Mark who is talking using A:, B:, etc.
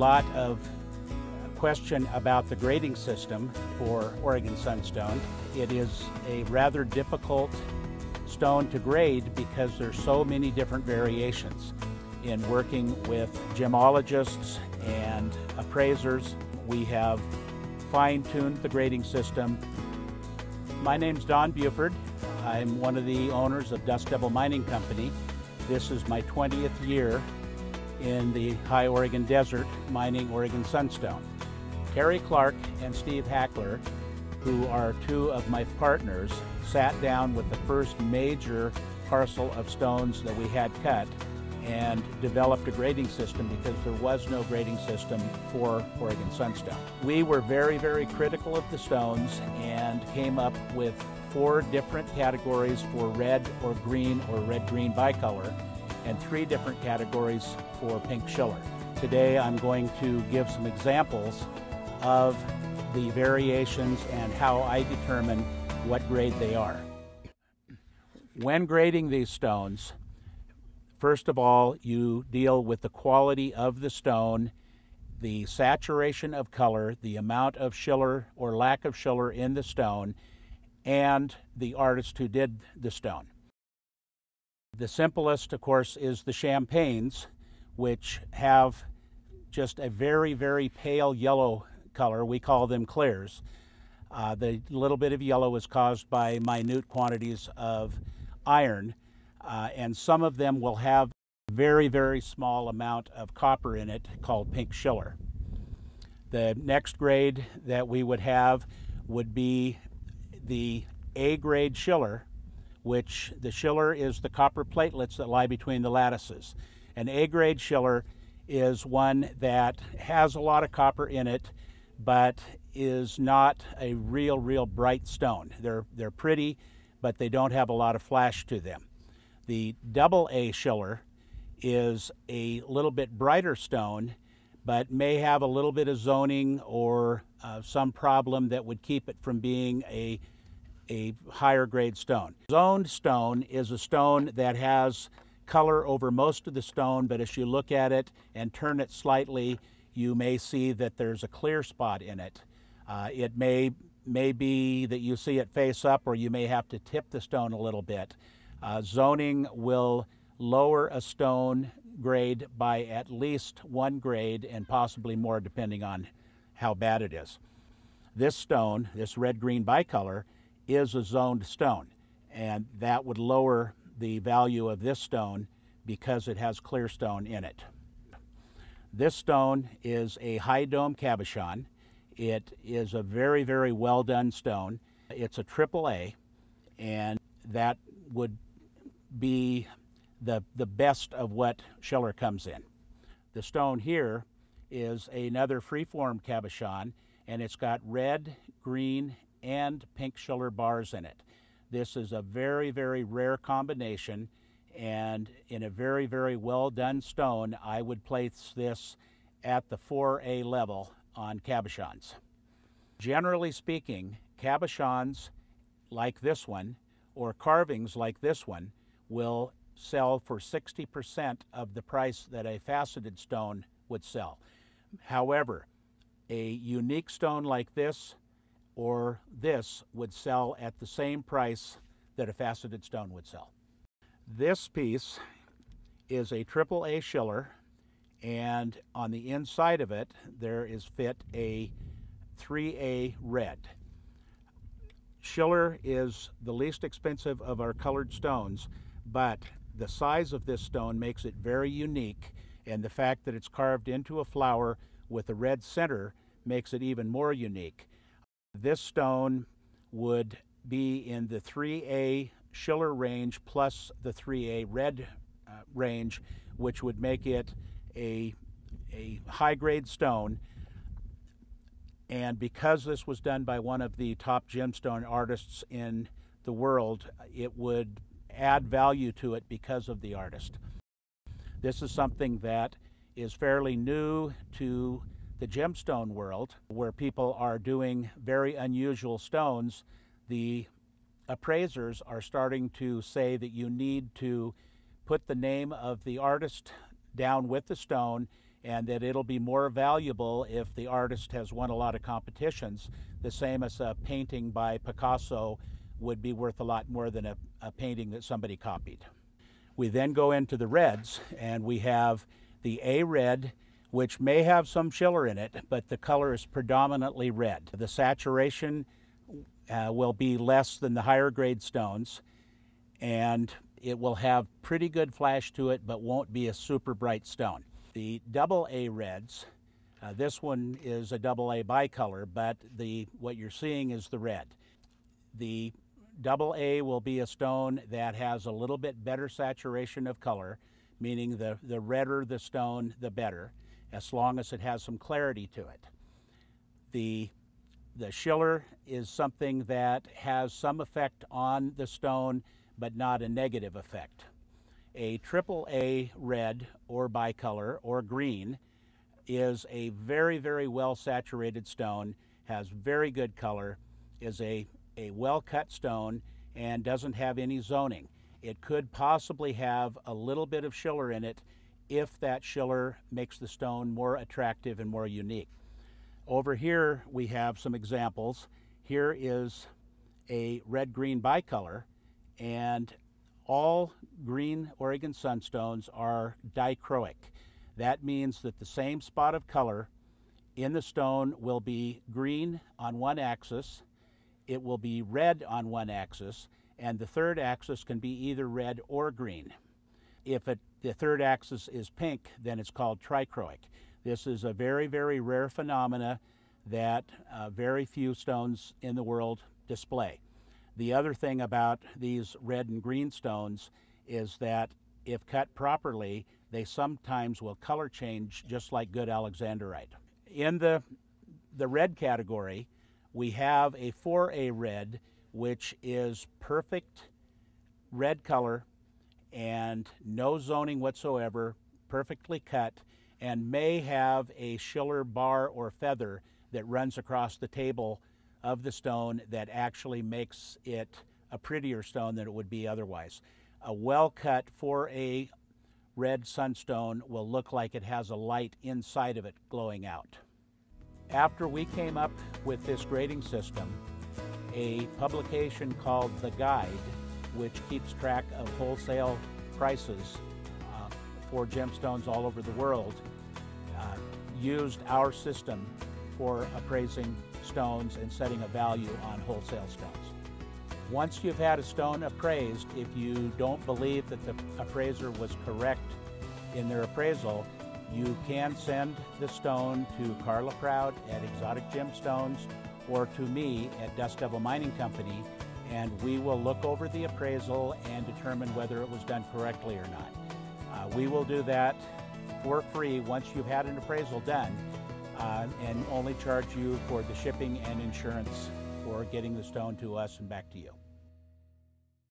A: lot of question about the grading system for Oregon Sunstone. It is a rather difficult stone to grade because there's so many different variations. In working with gemologists and appraisers, we have fine-tuned the grading system. My name's Don Buford. I'm one of the owners of Dust Devil Mining Company. This is my 20th year in the High Oregon Desert mining Oregon Sunstone. Terry Clark and Steve Hackler, who are two of my partners, sat down with the first major parcel of stones that we had cut and developed a grading system because there was no grading system for Oregon Sunstone. We were very, very critical of the stones and came up with four different categories for red or green or red-green bicolor and three different categories for pink schiller. Today I'm going to give some examples of the variations and how I determine what grade they are. When grading these stones, first of all, you deal with the quality of the stone, the saturation of color, the amount of schiller or lack of schiller in the stone, and the artist who did the stone. The simplest, of course, is the champagnes, which have just a very, very pale yellow color. We call them clears. Uh, the little bit of yellow is caused by minute quantities of iron, uh, and some of them will have very, very small amount of copper in it called pink schiller. The next grade that we would have would be the A grade schiller, which the schiller is the copper platelets that lie between the lattices. An A grade schiller is one that has a lot of copper in it, but is not a real, real bright stone. They're, they're pretty, but they don't have a lot of flash to them. The double A schiller is a little bit brighter stone, but may have a little bit of zoning or uh, some problem that would keep it from being a, a higher grade stone. Zoned stone is a stone that has color over most of the stone, but as you look at it and turn it slightly, you may see that there's a clear spot in it. Uh, it may, may be that you see it face up or you may have to tip the stone a little bit. Uh, zoning will lower a stone grade by at least one grade and possibly more depending on how bad it is. This stone, this red-green bicolor, is a zoned stone and that would lower the value of this stone because it has clear stone in it. This stone is a high dome cabochon. It is a very, very well done stone. It's a triple A, and that would be the, the best of what Schiller comes in. The stone here is another freeform cabochon, and it's got red, green, and pink Schiller bars in it. This is a very, very rare combination and in a very, very well done stone, I would place this at the 4A level on cabochons. Generally speaking, cabochons like this one or carvings like this one will sell for 60% of the price that a faceted stone would sell. However, a unique stone like this or this would sell at the same price that a faceted stone would sell. This piece is a triple A Schiller, and on the inside of it, there is fit a 3A red. Schiller is the least expensive of our colored stones, but the size of this stone makes it very unique, and the fact that it's carved into a flower with a red center makes it even more unique. This stone would be in the 3A Schiller range plus the 3A red uh, range, which would make it a, a high grade stone. And because this was done by one of the top gemstone artists in the world, it would add value to it because of the artist. This is something that is fairly new to the gemstone world, where people are doing very unusual stones. The appraisers are starting to say that you need to put the name of the artist down with the stone and that it'll be more valuable if the artist has won a lot of competitions, the same as a painting by Picasso would be worth a lot more than a, a painting that somebody copied. We then go into the reds, and we have the A red, which may have some schiller in it, but the color is predominantly red. The saturation uh, will be less than the higher grade stones, and it will have pretty good flash to it, but won't be a super bright stone. The double A reds, uh, this one is a double A bicolor, but the what you're seeing is the red. The double A will be a stone that has a little bit better saturation of color, meaning the, the redder the stone, the better, as long as it has some clarity to it. The, the schiller is something that has some effect on the stone, but not a negative effect. A triple A red or bicolor or green is a very, very well saturated stone, has very good color, is a, a well cut stone, and doesn't have any zoning. It could possibly have a little bit of schiller in it if that schiller makes the stone more attractive and more unique. Over here we have some examples. Here is a red-green bicolor and all green Oregon sunstones are dichroic. That means that the same spot of color in the stone will be green on one axis, it will be red on one axis, and the third axis can be either red or green. If it, the third axis is pink, then it's called trichroic. This is a very, very rare phenomena that uh, very few stones in the world display. The other thing about these red and green stones is that if cut properly, they sometimes will color change just like good alexandrite. In the, the red category, we have a 4A red which is perfect red color and no zoning whatsoever, perfectly cut, and may have a schiller bar or feather that runs across the table of the stone that actually makes it a prettier stone than it would be otherwise. A well cut 4A red sunstone will look like it has a light inside of it glowing out. After we came up with this grading system, a publication called The Guide, which keeps track of wholesale prices uh, for gemstones all over the world, uh, used our system for appraising stones and setting a value on wholesale stones. Once you've had a stone appraised, if you don't believe that the appraiser was correct in their appraisal, you can send the stone to Carla Proud at Exotic Gemstones or to me at Dust Devil Mining Company, and we will look over the appraisal and determine whether it was done correctly or not. Uh, we will do that for free once you've had an appraisal done uh, and only charge you for the shipping and insurance for getting the stone to us and back to you.